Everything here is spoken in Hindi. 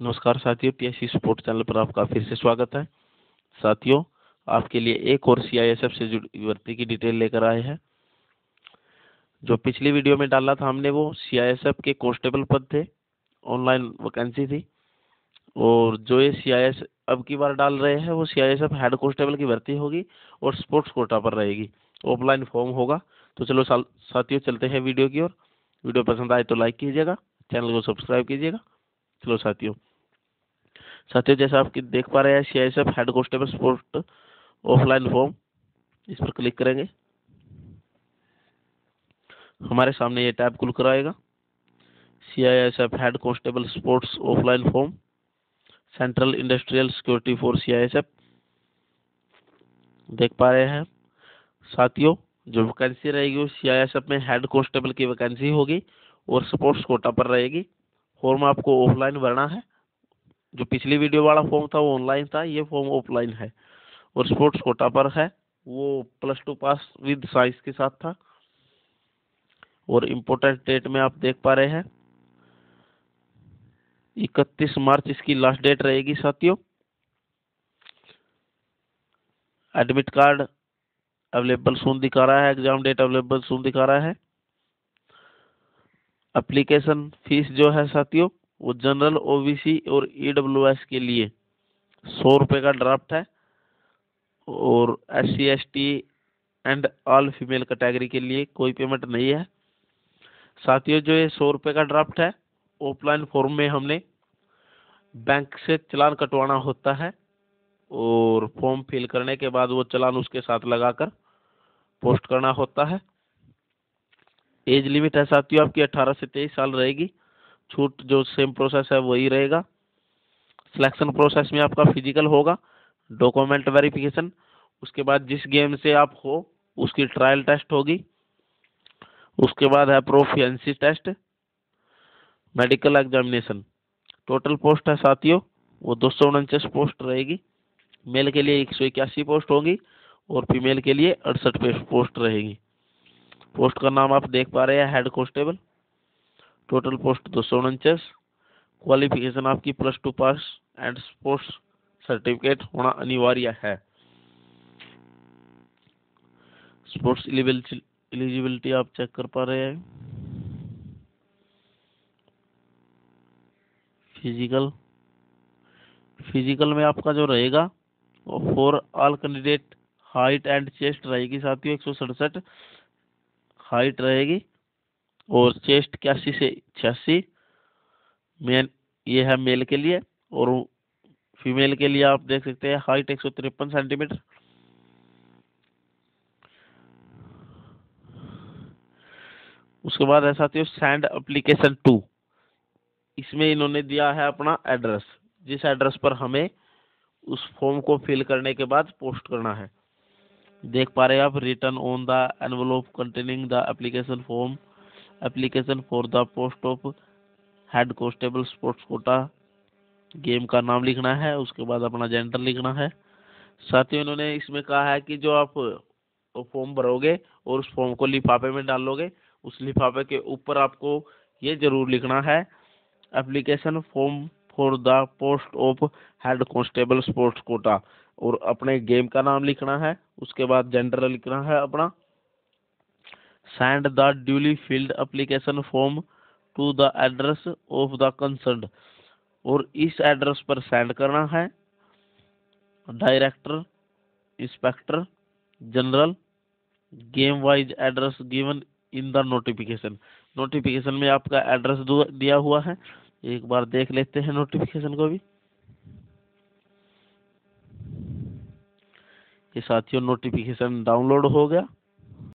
नमस्कार साथियों पीएससी स्पोर्ट चैनल पर आपका फिर से स्वागत है। साथियों, आपके लिए एक और सीआईएसएफ से जुड़ी भर्ती की डिटेल लेकर आए हैं। जो पिछली वीडियो में डाला था हमने, वो सीआईएसएफ के कांस्टेबल पद थे, ऑनलाइन वैकेंसी थी। और जो ये सीआईएस अब की बार डाल रहे हैं, वो सीआईएसएफ हेड कांस्टेबल की भर्ती होगी और स्पोर्ट्स कोटा पर रहेगी। ऑफलाइन फॉर्म होगा। तो चलो साथियों, चलते हैं वीडियो की ओर। वीडियो पसंद आए तो लाइक कीजिएगा, चैनल को सब्सक्राइब कीजिएगा। चलो साथियों साथियों जैसा आप देख पा रहे हैं C I S F head constable sport offline form इस पर क्लिक करेंगे। हमारे सामने ये टैब खुल कर आएगा। C I S F head constable sports offline form central industrial security force C I S F देख पा रहे हैं। साथियों, जो वैकेंसी रहेगी वो सी आई एस एफ़ में हेड कॉन्स्टेबल की वैकेंसी होगी और स्पोर्ट्स कोटा पर रहेगी। फॉर्म आपको ऑफलाइन भरना है। जो पिछली वीडियो वाला फॉर्म था वो ऑनलाइन था, ये फॉर्म ऑफलाइन है। और स्पोर्ट्स कोटा पर है, वो plus two pass with science के साथ था। और इम्पोर्टेंट डेट में आप देख पा रहे हैं, इकतीस मार्च इसकी लास्ट डेट रहेगी साथियों। एडमिट कार्ड अवेलेबल सुन दिखा रहा है एग्ज़ाम डेट अवेलेबल सुन दिखा रहा है। एप्लीकेशन फ़ीस जो है साथियों वो जनरल ओबीसी और ईडब्ल्यूएस के लिए सौ रुपये का ड्राफ्ट है और S C S T and all female category के लिए कोई पेमेंट नहीं है। साथियों, जो ये सौ रुपये का ड्राफ्ट है ऑफलाइन फॉर्म में हमने बैंक से चलान कटवाना होता है और फॉर्म फिल करने के बाद वो चलान उसके साथ लगाकर पोस्ट करना होता है। एज लिमिट है साथियों, आपकी अठारह से तेईस साल रहेगी। छूट जो सेम प्रोसेस है, वही रहेगा। सिलेक्शन प्रोसेस में आपका फ़िज़िकल होगा डॉक्यूमेंट वेरिफिकेशन उसके बाद जिस गेम से आप हो, उसकी ट्रायल टेस्ट होगी। उसके बाद है proficiency test medical examination total post है साथियों, वो दो सौ उनचास पोस्ट रहेगी। मेल के लिए एक सौ इक्यासी पोस्ट होगी और फीमेल के लिए अड़सठ पोस्ट रहेगी। पोस्ट का नाम आप देख पा रहे हैं हेड कांस्टेबल टोटल पोस्ट दो सौ उनचास। क्वालिफिकेशन आपकी plus two pass and sports certificate होना अनिवार्य है। स्पोर्ट्स एलिजिबिलिटी आप चेक कर पा रहे हैं। फ़िज़िकल फ़िज़िकल में आपका जो रहेगा, वो for all candidate height and chest रहेगी साथियों, एक सौ सड़सठ। हाइट रहेगी। और चेस्ट इक्यासी से छियासी। मेन ये है मेल के लिए, और फीमेल के लिए आप देख सकते हैं हाइट एक सौ तिरपन सेंटीमीटर। उसके बाद ऐसा साथियों सैंड एप्लीकेशन टू इसमें इन्होंने दिया है अपना एड्रेस जिस एड्रेस पर हमें उस फॉर्म को फिल करने के बाद पोस्ट करना है। देख पा रहे हैं आप return on the envelope containing the application form application for the post of head constable sports quota game का नाम लिखना है, उसके बाद अपना जेंडर लिखना है। साथ ही उन्होंने इसमें कहा है कि जो आप फॉर्म भरोगे और उस फॉर्म को लिफाफे में डालोगे उस लिफाफे के ऊपर आपको ये ज़रूर लिखना है। Application form for the post of head constable sports quota और अपने गेम का नाम लिखना है, उसके बाद जेंडर लिखना है अपना। Send the duly filled application form to the address of the concern और इस एड्रेस पर सेंड करना है। Director inspector general game wise address given in the notification notification में आपका एड्रेस दिया हुआ है। एक बार देख लेते हैं नोटिफिकेशन को भी। ये साथियों नोटिफिकेशन डाउनलोड हो गया।